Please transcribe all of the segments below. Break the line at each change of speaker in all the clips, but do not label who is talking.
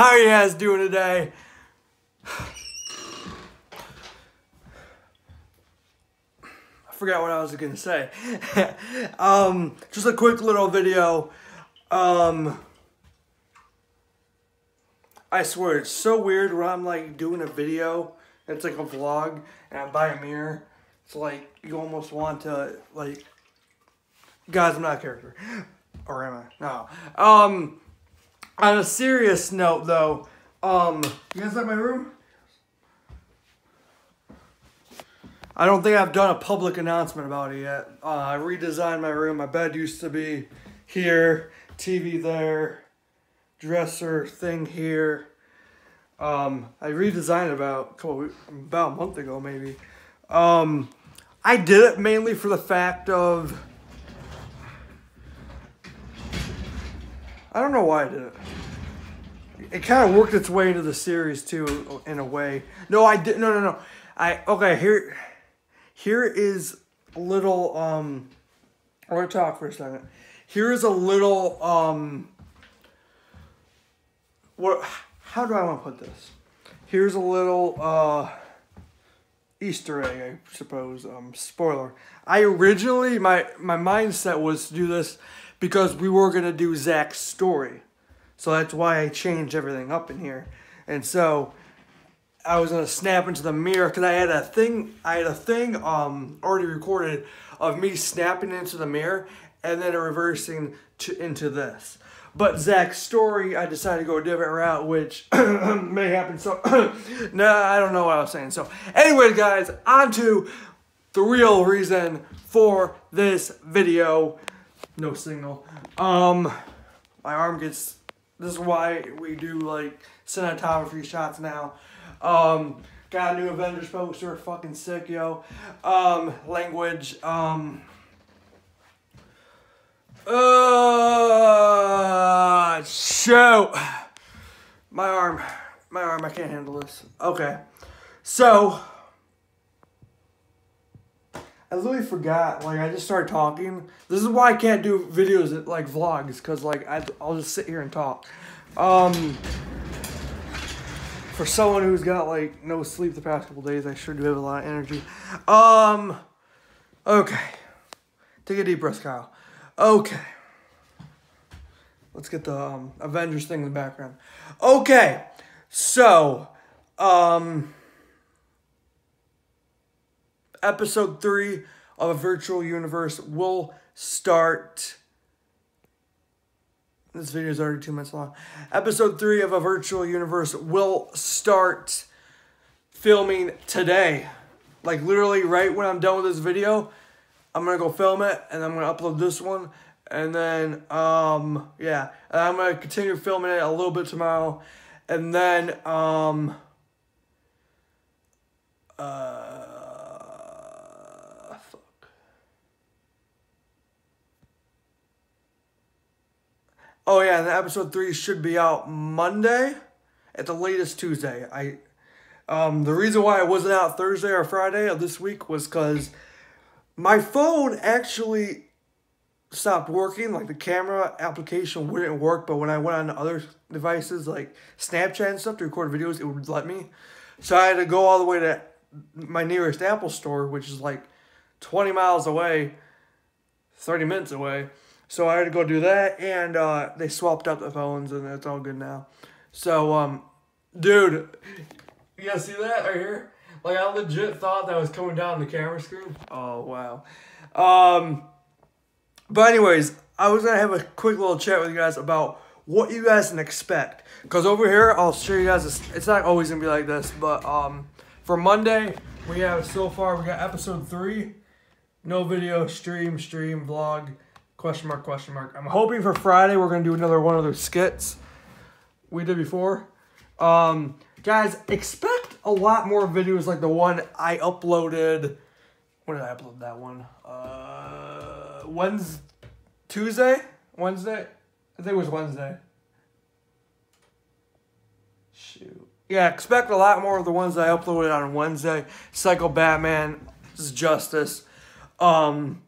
How are you guys doing today? I forgot what I was gonna say. um, just a quick little video. Um, I swear it's so weird where I'm like doing a video. It's like a vlog, and I'm by a mirror. It's like you almost want to like. Guys, I'm not a character, or am I? No. Um, on a serious note, though, um, you guys like my room? I don't think I've done a public announcement about it yet. Uh, I redesigned my room. My bed used to be here, TV there, dresser thing here. Um, I redesigned about couple about a month ago maybe. Um, I did it mainly for the fact of I don't know why I did it. It kind of worked its way into the series too, in a way. No, I did. No, no, no. I okay. Here, here is a little. Um, I to talk for a second. Here is a little. Um, what? How do I want to put this? Here's a little uh, Easter egg, I suppose. Um, spoiler. I originally my my mindset was to do this because we were gonna do Zach's story, so that's why I changed everything up in here. And so I was gonna snap into the mirror because I had a thing. I had a thing um already recorded of me snapping into the mirror and then reversing to into this. But Zach's story, I decided to go a different route, which may happen. So, no, I don't know what I was saying. So, anyways, guys, on to the real reason for this video. No signal. Um, my arm gets. This is why we do like cinematography shots now. Um, got a new Avengers poster. Fucking sick, yo. Um, language. Um. Uh, shoot. My arm. My arm, I can't handle this. Okay. So, I literally forgot. Like, I just started talking. This is why I can't do videos, like, vlogs, because, like, I, I'll just sit here and talk. Um, for someone who's got, like, no sleep the past couple days, I sure do have a lot of energy. Um, okay. Take a deep breath, Kyle. Okay. Let's get the um, Avengers thing in the background. Okay. So, um, episode three of a virtual universe will start. This video is already two minutes long. Episode three of a virtual universe will start filming today. Like literally right when I'm done with this video, I'm gonna go film it and I'm gonna upload this one and then um yeah and I'm gonna continue filming it a little bit tomorrow and then um uh oh yeah and the episode three should be out Monday at the latest Tuesday I um the reason why I wasn't out Thursday or Friday of this week was because my phone actually stopped working. Like the camera application wouldn't work, but when I went on other devices like Snapchat and stuff to record videos, it would let me. So I had to go all the way to my nearest Apple store, which is like 20 miles away, 30 minutes away. So I had to go do that, and uh, they swapped out the phones, and it's all good now. So, um, dude, you guys see that right here? Like I legit thought that was coming down the camera screen. Oh wow. Um but anyways, I was gonna have a quick little chat with you guys about what you guys can expect. Cause over here I'll show you guys this it's not always gonna be like this, but um for Monday we have so far we got episode three. No video, stream, stream, vlog, question mark, question mark. I'm hoping for Friday we're gonna do another one of those skits we did before. Um guys, expect a lot more videos like the one I uploaded. When did I upload that one? Uh, Wednesday, Tuesday, Wednesday. I think it was Wednesday. Shoot. Yeah, expect a lot more of the ones I uploaded on Wednesday. Psycho Batman, is Justice. Um,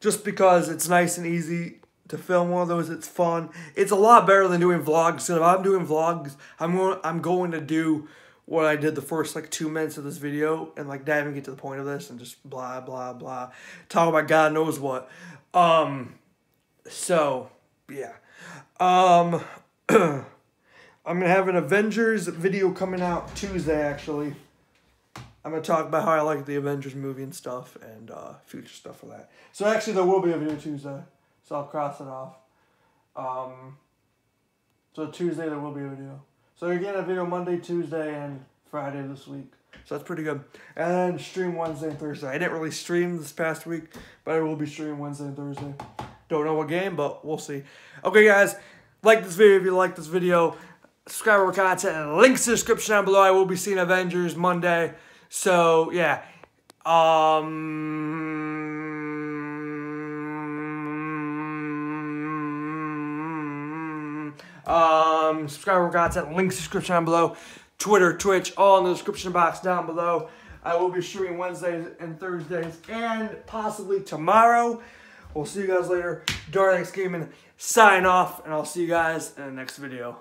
just because it's nice and easy to film one of those. It's fun. It's a lot better than doing vlogs. So if I'm doing vlogs, I'm going I'm going to do what I did the first like two minutes of this video and like not even get to the point of this and just blah blah blah. Talk about God knows what. Um so yeah. Um I'm gonna have an Avengers video coming out Tuesday actually. I'm gonna talk about how I like the Avengers movie and stuff and uh, future stuff for that. So actually there will be a video Tuesday. So I'll cross it off. Um, so Tuesday there will be a video. So you're getting a video Monday, Tuesday, and Friday this week. So that's pretty good. And then stream Wednesday and Thursday. I didn't really stream this past week, but I will be streaming Wednesday and Thursday. Don't know what game, but we'll see. Okay, guys, like this video if you like this video. Subscribe for content and links in the description down below. I will be seeing Avengers Monday. So, yeah. Um, um, subscribe for content, links description down below. Twitter, Twitch, all in the description box down below. I will be streaming Wednesdays and Thursdays and possibly tomorrow. We'll see you guys later. Darthx Gaming sign off, and I'll see you guys in the next video.